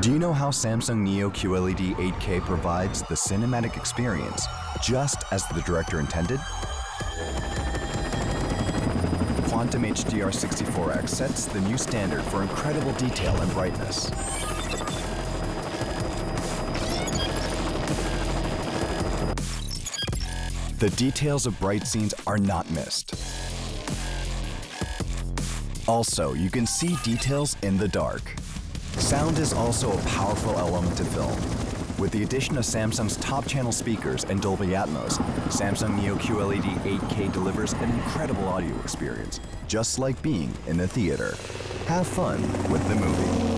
Do you know how Samsung Neo QLED 8K provides the cinematic experience just as the director intended? Quantum HDR64X sets the new standard for incredible detail and brightness. The details of bright scenes are not missed. Also, you can see details in the dark. Sound is also a powerful element to film. With the addition of Samsung's top channel speakers and Dolby Atmos, Samsung Neo QLED 8K delivers an incredible audio experience, just like being in the theater. Have fun with the movie.